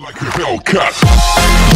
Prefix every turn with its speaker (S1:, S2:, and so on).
S1: Like a Hellcat.